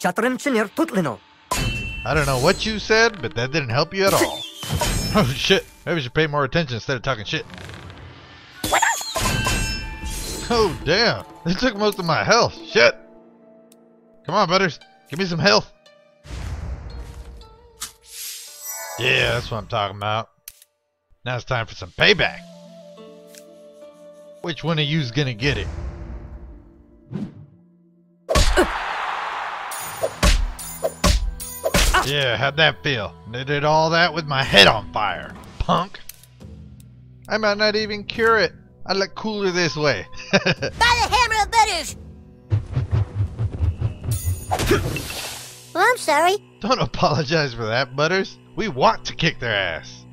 Chatrem chinir tutlino. I don't know what you said, but that didn't help you at all. oh shit, maybe we should pay more attention instead of talking shit. Oh damn, they took most of my health. Shit. Come on, Butters, give me some health. Yeah, that's what I'm talking about. Now it's time for some payback. Which one of you's gonna get it? Yeah, how'd that feel? I did all that with my head on fire, punk. I might not even cure it. I look cooler this way. By the hammer of Butters! well, I'm sorry. Don't apologize for that, Butters. We want to kick their ass.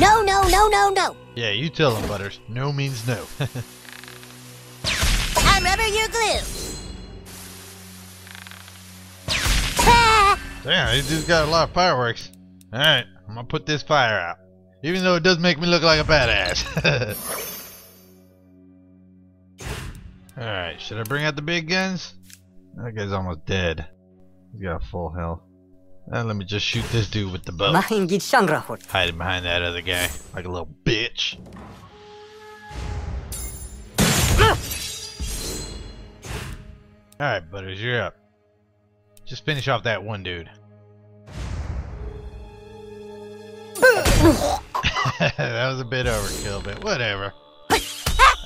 No, no, no, no, no. Yeah, you tell them, Butters. No means no. I'm rubber, you're glue. Damn, he just got a lot of fireworks. Alright, I'm gonna put this fire out. Even though it does make me look like a badass. Alright, should I bring out the big guns? That guy's almost dead. He's got full health. Uh, let me just shoot this dude with the bow. Hiding behind that other guy, like a little bitch. Alright, Butters, you're up. Just finish off that one dude. that was a bit overkill, but whatever.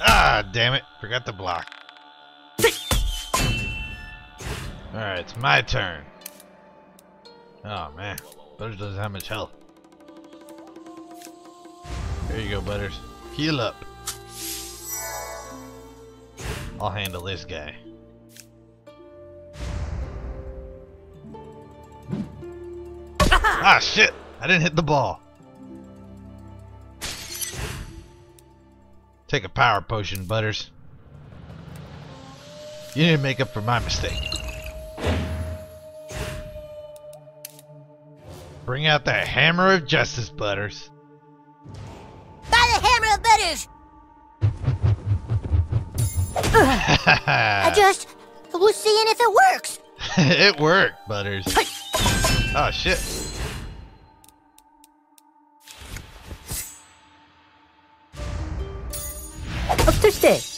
ah, damn it. Forgot to block. Alright, it's my turn. Oh, man. Butters doesn't have much health. There you go, Butters. Heal up. I'll handle this guy. Ah, shit! I didn't hit the ball. Take a power potion, Butters. You need to make up for my mistake. Bring out the hammer of justice, Butters. By the hammer of Butters! I just was seeing if it works. it worked, Butters. Oh shit.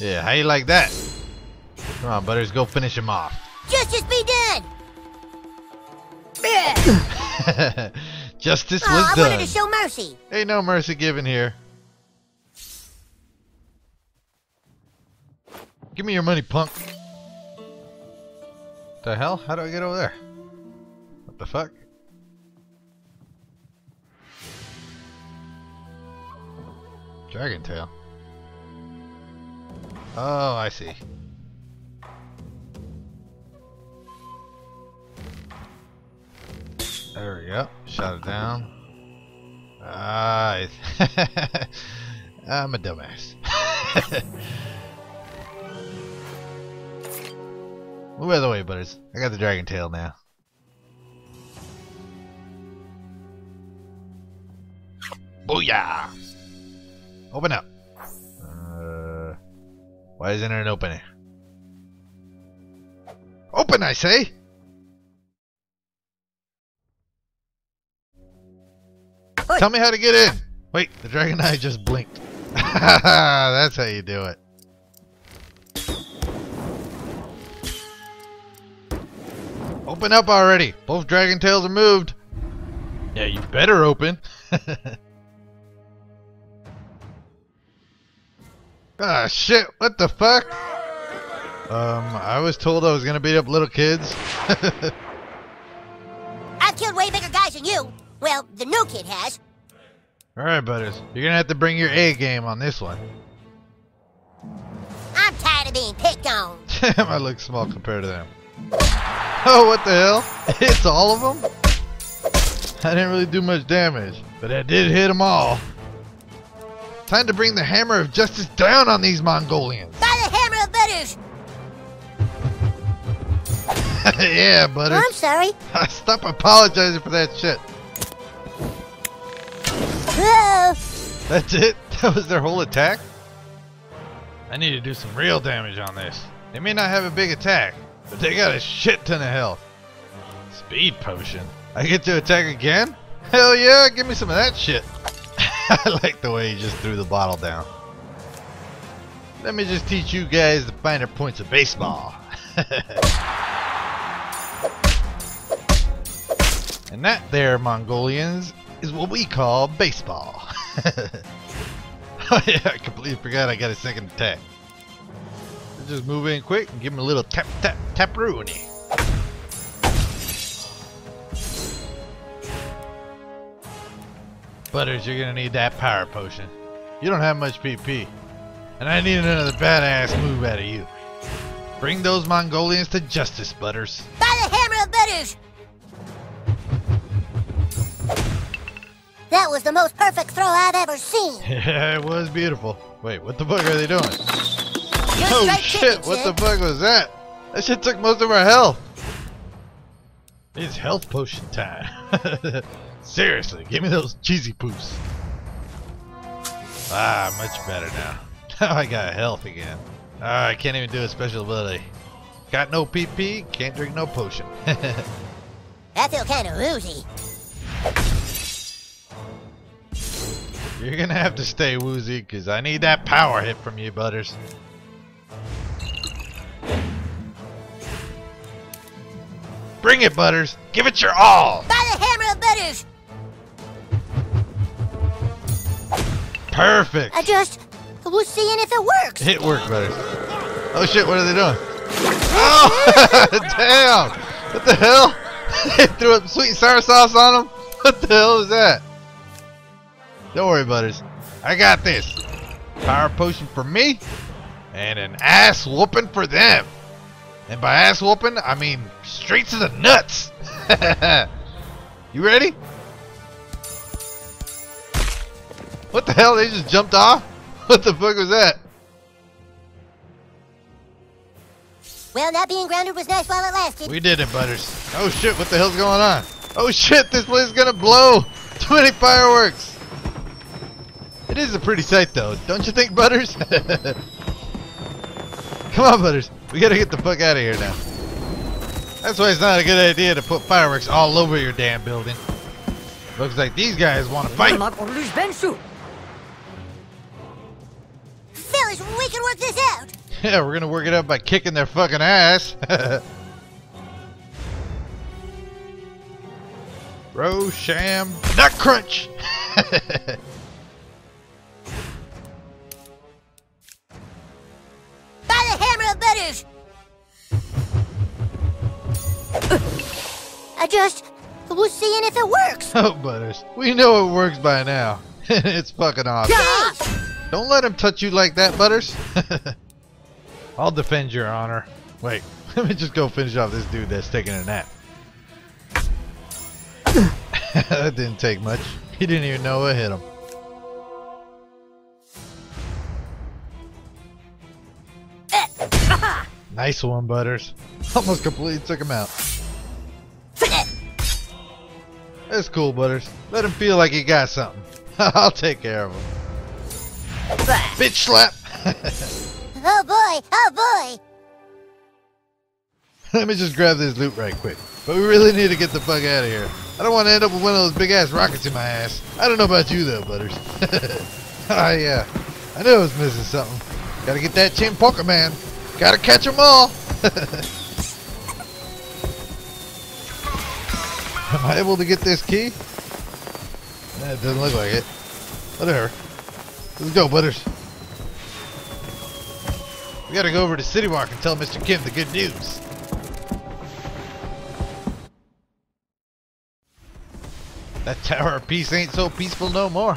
Yeah, how you like that? Come on, Butters, go finish him off. Justice be done! Justice Oh, was I wanted to show mercy. Ain't no mercy given here. Give me your money, punk. The hell? How do I get over there? What the fuck? Dragon tail. Oh, I see. There we go. Shot it down. I- I'm a dumbass. Out of the way, butters. I got the dragon tail now. Booyah! Open up. Why isn't it opening? Open, I say! Oi. Tell me how to get in. Wait, the dragon eye just blinked. That's how you do it. Open up already. Both dragon tails are moved. Yeah, you better open. ah, shit. What the fuck? Um, I was told I was gonna beat up little kids. I've killed way bigger guys than you. Well, the new kid has. Alright, butters. You're gonna have to bring your A game on this one. I'm tired of being picked on. Damn, I look small compared to them. Oh, what the hell? It's all of them? I didn't really do much damage, but I did hit them all. Time to bring the hammer of justice down on these Mongolians. By the hammer of Butters. yeah, Oh, butters. I'm sorry. Stop apologizing for that shit. Oh, That's it? That was their whole attack? I need to do some real damage on this. They may not have a big attack, but they got a shit ton of health. Speed potion. I get to attack again? Hell yeah, give me some of that shit. I like the way he just threw the bottle down. Let me just teach you guys the finer points of baseball. and that there, Mongolians, is what we call baseball. oh yeah, I completely forgot I got a second attack. Just move in quick and give him a little tap tap tap rooney. Butters, you're gonna need that power potion. You don't have much PP. And I need another badass move out of you. Bring those Mongolians to justice, Butters. By the hammer of Butters! That was the most perfect throw I've ever seen. Yeah, it was beautiful. Wait, what the fuck are they doing? You're Oh shit, what the fuck was that? That shit took most of our health. It's health potion time. Seriously, give me those cheesy poos. Ah, much better now. Now I got health again. Ah, I can't even do a special ability. Got no PP, can't drink no potion. I feel kind of woozy. You're gonna have to stay woozy, because I need that power hit from you, Butters. Bring it, Butters! Give it your all! By the hammer of Butters! Perfect! I just was seeing if it works. It worked, Butters. Oh shit, what are they doing? Oh! Damn! What the hell? they threw up sweet and sour sauce on them? What the hell is that? Don't worry, Butters. I got this. Power potion for me, and an ass whooping for them. And by ass whooping, I mean straight to the nuts. you ready? What the hell? They just jumped off? What the fuck was that? Well, not being grounded was nice while it lasted. We did it, Butters. Oh shit, what the hell's going on? Oh shit, this place is gonna blow! Too many fireworks! It is a pretty sight though, don't you think, Butters? Come on, Butters. We gotta get the fuck out of here now. That's why it's not a good idea to put fireworks all over your damn building. Looks like these guys want to fight. Mag orlus bensu. Fellas, we can work this out. Yeah, we're gonna work it out by kicking their fucking ass. Rosham Nut Crunch. By the hammer of Butters! I just was seeing if it works. oh, Butters, we know it works by now. it's fucking awesome. Don't let him touch you like that, Butters. I'll defend your honor. Wait, let me just go finish off this dude that's taking a nap. that didn't take much. He didn't even know what hit him. Nice one, Butters. Almost completely took him out. That's cool, Butters. Let him feel like he got something. I'll take care of him. Bitch slap! Oh boy, oh boy. Let me just grab this loot right quick. But we really need to get the fuck out of here. I don't want to end up with one of those big ass rockets in my ass. I don't know about you though, Butters. Ah yeah. I knew I was missing something. Gotta get that Chinpokomon. Gotta catch 'em all. Am I able to get this key? That doesn't look like it. Whatever. Let's go, Butters. We gotta go over to City Wok and tell Mr. Kim the good news. That Tower of Peace ain't so peaceful no more.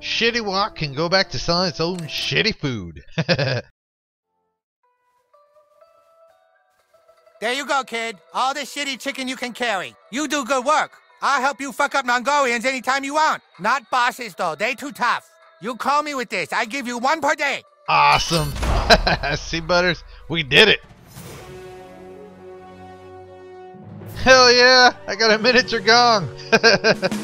Shitty Wok can go back to selling its own shitty food. There you go, kid. All the shitty chicken you can carry. You do good work. I'll help you fuck up Mongolians anytime you want. Not bosses, though. They too tough. You call me with this. I give you one per day. awesome. See, Butters? We did it. Hell yeah! I got a miniature gong.